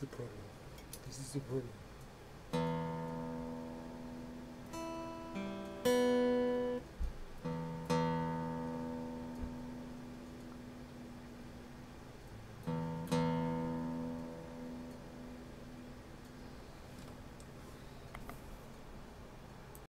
the problem. This is the problem.